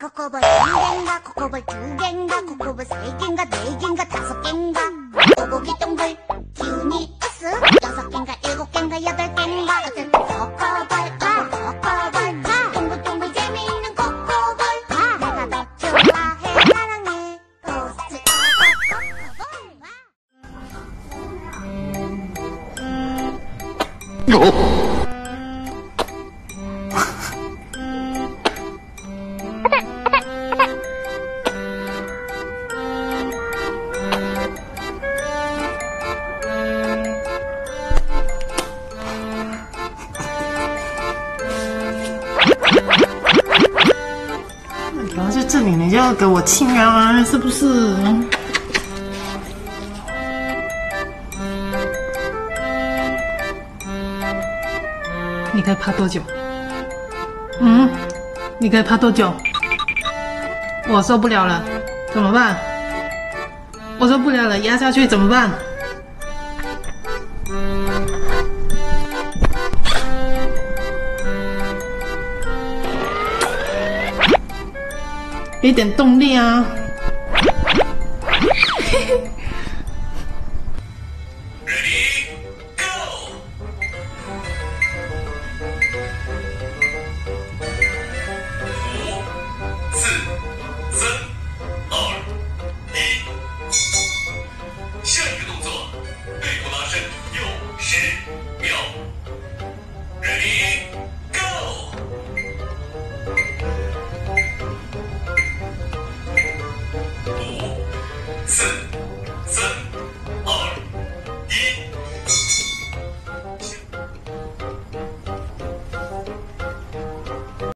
코코볼 한 개인가 코코볼 두 개인가 코코볼 세 개인가 네 개인가 다섯 개인가? 오고기 동글 기운이 으쓱 여섯 개인가 일곱 개인가 여덟 개인가? 어쨌든 코코볼 아 코코볼 아 동글동글 재미있는 코코볼 아 내가 더 좋아해 사랑해. 토스트 코코볼 然后在这里你就要给我亲啊，是不是？你可以趴多久？嗯，你可以趴多久？我受不了了，怎么办？我受不了了，压下去怎么办？给点动力啊。Ready go! 五四三二一下一个动作背部拉伸用十秒。Ready?